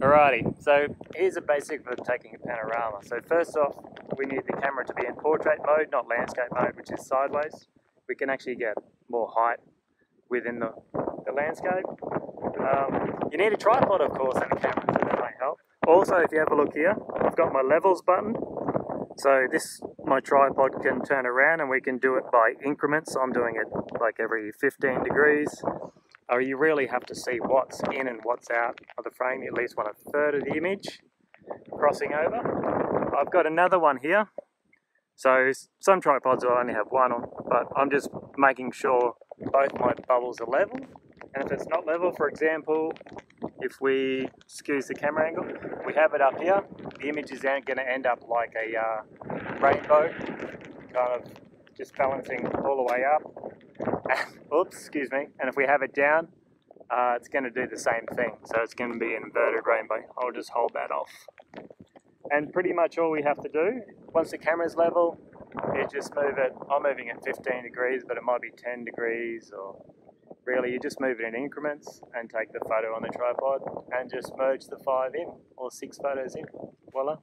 Alrighty, so here's a basic for taking a panorama. So first off, we need the camera to be in portrait mode, not landscape mode, which is sideways. We can actually get more height within the, the landscape. Um, you need a tripod, of course, and a camera, so that might help. Also, if you have a look here, I've got my levels button. So this, my tripod can turn around and we can do it by increments. I'm doing it like every 15 degrees or you really have to see what's in and what's out of the frame, at least want a third of the image crossing over. I've got another one here. So some tripods will only have one on, but I'm just making sure both my bubbles are level. And if it's not level, for example, if we skew the camera angle, we have it up here, the image is going to end up like a uh, rainbow, kind of just balancing all the way up. Oops, excuse me. And if we have it down, uh, it's going to do the same thing. So it's going to be an inverted rainbow. I'll just hold that off. And pretty much all we have to do, once the camera's level, is just move it. I'm moving it 15 degrees, but it might be 10 degrees or really you just move it in increments and take the photo on the tripod and just merge the five in or six photos in. Voila.